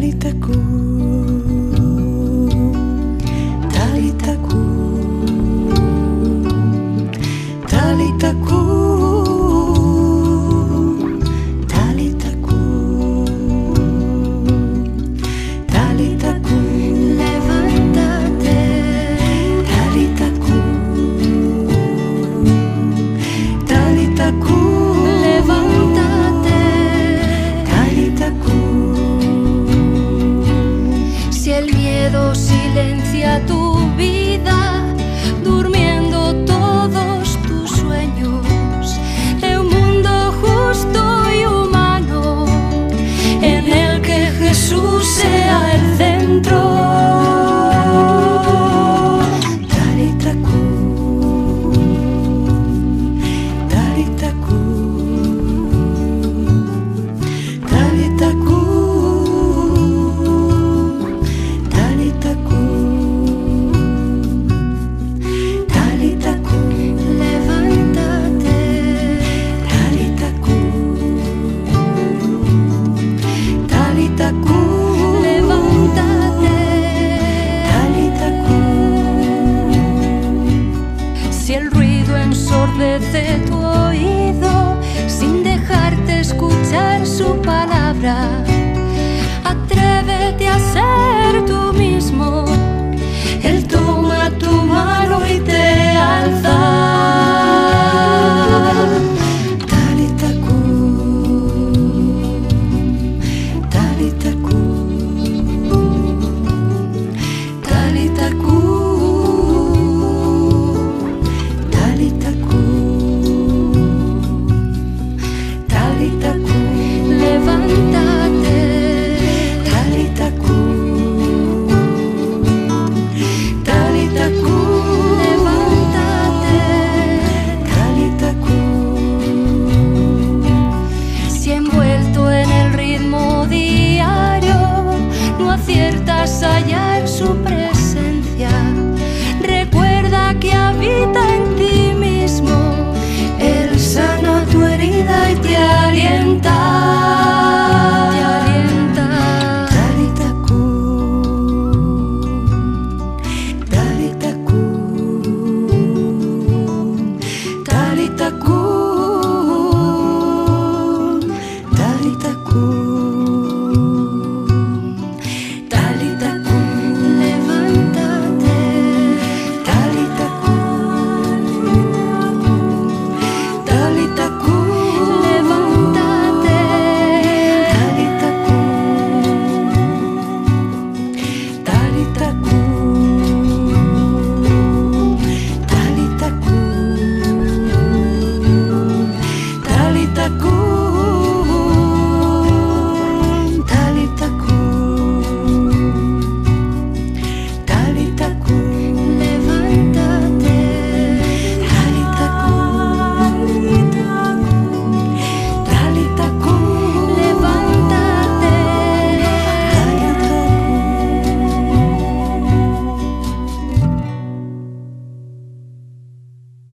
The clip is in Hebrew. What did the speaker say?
Talita kum, callar su presencia.